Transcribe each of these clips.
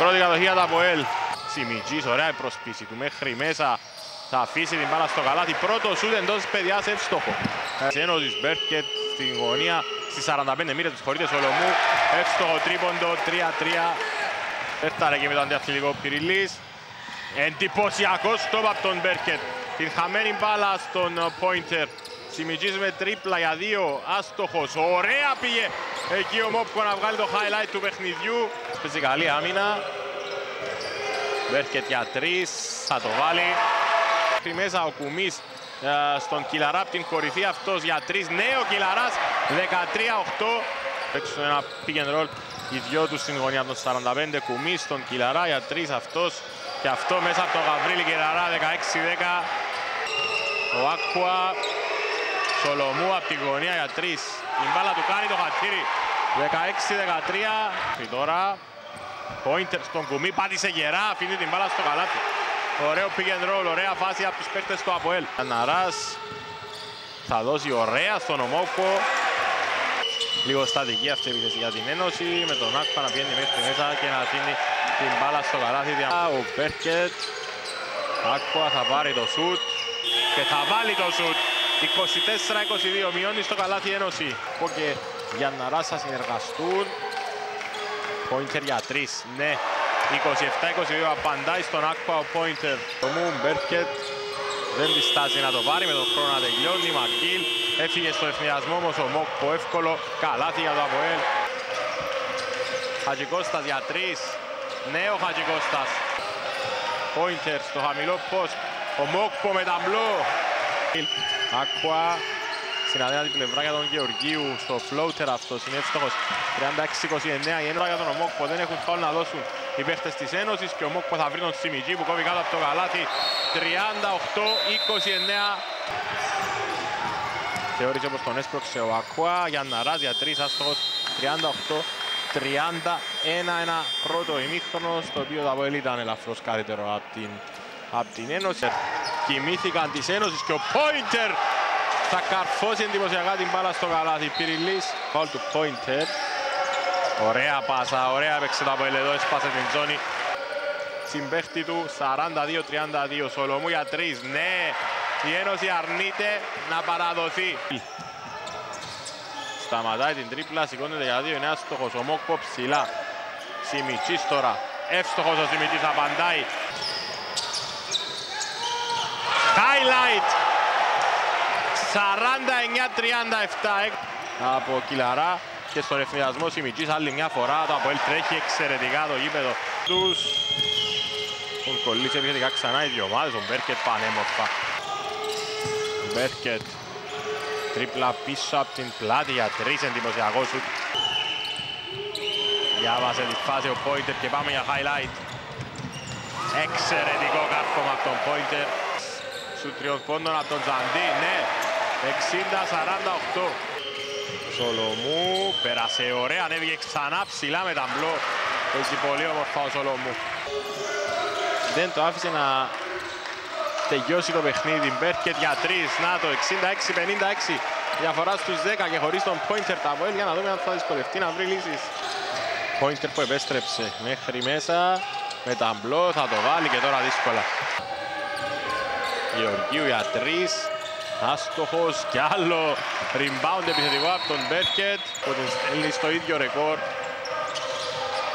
Πρώτη κατοχή τα Αποέλ. Σιμιτζής, ωραία η προσπίση του μέχρι μέσα. Θα αφήσει την μπάλα στο καλάθι. Πρώτο σούτ εντός της παιδιάς εύστοχο. Ένωσης Μπέρκετ στην γωνία στις 45 μοίρες του χωρίτες Σολομού. Εύστοχο τρίποντο 3-3. Έφταρε και με τον αντιαθλητικό Πυριλής. Εντυπωσιακός στόπ από τον Μπέρκετ. Την χαμένη μπάλα στον Πόιντερ. Σιμιτζής με τρίπλα για δύο, άστοχος, ωραία πήγε εκεί ο Μόπκο να βγάλει το highlight του παιχνιδιού. Παίζει καλή άμυνα. Μπέρκετ για τρεις, θα το βάλει. Στη μέσα ο Κουμής ε, στον Κιλαρά από την κορυφή αυτός για τρεις. Νέο Κιλαράς, 13-8. Έξω ένα pick and roll, οι δυο τους στην γωνία των 45. Κουμής στον Κιλαρά για τρεις αυτός. Και αυτό μέσα από τον Γαβρίλη Κιλαρά, 16-10. Ο Άκουα Σολομού από τη γωνία για τρεις. Η μπάλα του κάνει το χατήρι. 16-13. Και τώρα Πόιντερ στον κουμί, πάτησε γερά, αφήνει την μπάλα στο καλάθι. Ωραίο pick and roll, ωραία φάση από τους παίκτες του Αποέλ. Αναράς θα δώσει ωραία στον Ομόκο. Λίγο στατική αυτή η επίθεση για την Ένωση, με τον Άκπα να πηγαίνει μέχρι μέσα και να αφήνει την μπάλα στο καλάθι. Ο Μπέρκετ, Άκπα θα πάρει το σουτ και θα βάλει το σουτ. 24-22 μειώνει στο καλάθι Ένωση. Και για να ράσα συνεργαστούν. Πόιντερ για 3, ναι. 27-22 απαντάει στον Ακπα ο Πόιντερ. Το Μουν Μπέρκετ δεν διστάζει να το πάρει με τον χρόνο να τελειώνει. Μακίλ έφυγε στο εθνιασμό όμως ο Μόκ εύκολο. Καλάθι για το Αποέλ. Χατζικώστας για 3. Νέο Χατζικώστας. Πόιντερ στο χαμηλό post. Ο Μόκπο με ταμπλό. Άκουα στην αδύνατη πλευρά για τον Γεωργίου στο floater αυτός είναι εύστοχος 36-29 η έννοια για τον Ομόκπο. Δεν έχουν φάουλ να δώσουν οι παίχτες της Ένωσης και ο Ομόκπο θα βρει τον Σιμιτζή που κόβει κάτω από το καλάθι 38-29 Θεώρησε πως τον έσπρωξε ο Ακουά για να ράζει για τρεις άστοχος. 38-31 ένα πρώτο ημίχρονο στο οποίο τα Βοέλ ήταν ελαφρώς καλύτερο από την, από την Ένωση. Κοιμήθηκαν της Ένωσης και ο Πόιντερ θα καρφώσει εντυπωσιακά την μπάλα στο καλάθι. Πυριλής, φάουλ του Πόιντερ. Ωραία πάσα, ωραία έπαιξε τα Αποέλ εδώ, έσπασε την ζώνη. Συμπέχτη του 42-32, Σολομού για τρεις. Ναι, η Ένωση αρνείται να παραδοθεί. Σταματάει την τρίπλα, σηκώνεται για δύο, είναι άστοχος. Ο Μόκπο ψηλά. Σιμιτσής τώρα. Εύστοχος ο Σιμιτσής, απαντάει. Highlight 49-37 από Κιλαρά και στον ευθυνιασμό Σιμιτζής άλλη μια φορά το Αποέλ τρέχει εξαιρετικά το γήπεδο. Τους έχουν κολλήσει επιθετικά ξανά οι δύο ομάδες ο Μπέρκετ πανέμορφα. Μπέρκετ τρίπλα πίσω από την πλάτη για τρεις εντυπωσιακό σου διάβασε τη φάση ο Πόιντερ και πάμε για highlight. Εξαιρετικό κάρφωμα από τον Πόιντερ. Σου τριών πόντων από τον Τζαντί, ναι, 60-48. Σολομού, πέρασε ωραία, ανέβηκε ξανά ψηλά με τα μπλό. Έχει πολύ όμορφα ο Σολομού. Δεν το άφησε να τελειώσει το παιχνίδι. Μπέρκετ για 3, να το 66-56. Διαφορά στους 10 και χωρίς τον Πόιντερ τα Βοέλ για να δούμε αν θα δυσκολευτεί να βρει λύσεις. Πόιντερ που επέστρεψε μέχρι μέσα με τα μπλό θα το βάλει και τώρα δύσκολα. Γεωργίου για τρεις. Άστοχος κι άλλο rebound επιθετικό από τον Μπέρκετ που την στέλνει στο ίδιο ρεκόρ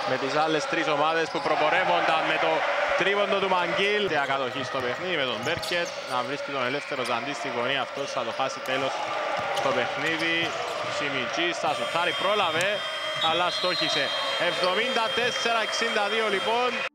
με τις άλλες τρεις ομάδες που προπορεύονταν με το τρίποντο του Μαγγίλ. Κατοχή στο παιχνίδι με τον Μπέρκετ να βρίσκει τον ελεύθερο Ζαντή στη γωνία αυτός θα το χάσει τέλος στο παιχνίδι. Σιμιτζής θα σουτάρει, πρόλαβε αλλά στόχισε. 74-62 λοιπόν.